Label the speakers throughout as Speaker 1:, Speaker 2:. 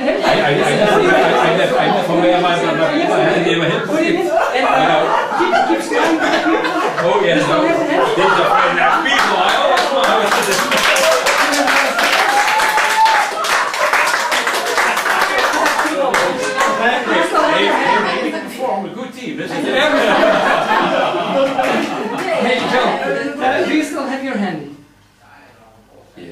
Speaker 1: I, I, I, never, I, I, never, I wear my, my, my, my hand in my hip pocket.
Speaker 2: Keep, smiling.
Speaker 1: Oh yes, no. These are nice people. I always hey, we form a good team, isn't it?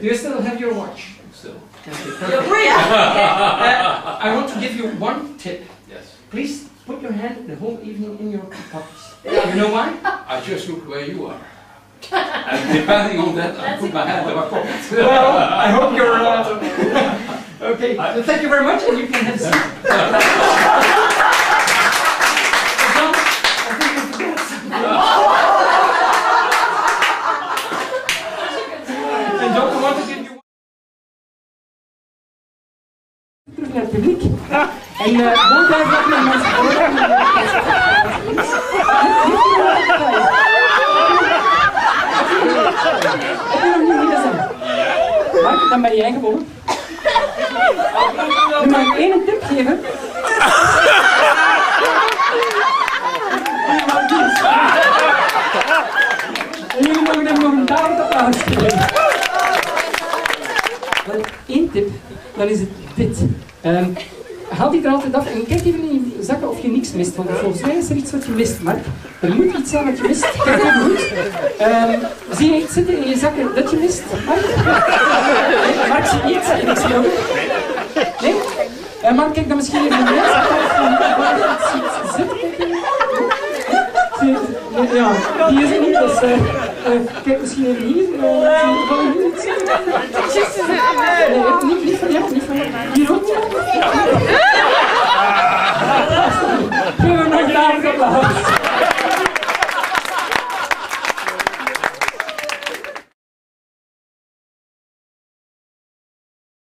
Speaker 2: Do you still have your watch?
Speaker 1: Still,
Speaker 2: Okay, uh, I want to give you one tip.
Speaker 1: yes.
Speaker 2: Please put your hand the whole evening in your pockets. You know why?
Speaker 1: I just look where you are. And depending on that, I put my hand in my pocket.
Speaker 2: Well, I hope you're. Uh, okay, so thank you very much, and you can have a seat. Naar het publiek. En uh, gewoon blijven dat met mensen horen. Heb je nog niet zeggen? Mark, dan ben jij gewonnen. Nu mag ik één tip geven. En jullie mogen hem een daverend applaus geven. Wel, één tip, dan is het dit. Ehm, haal die er altijd af en kijk even in je zakken of je niks mist. Want volgens mij is er iets wat je mist, Mark. Er moet iets zijn wat je mist. Kijk even goed. Zie je iets zitten in je zakken dat je mist, Mark? Nee, Mark ik zie ook. Nee? Uh, Mark, kijk dan misschien even in de zak of je iets Ja, die is er niet, dus eh, eh, kijk misschien even hier. eh, zie je iets zitten? Nee, niet, niet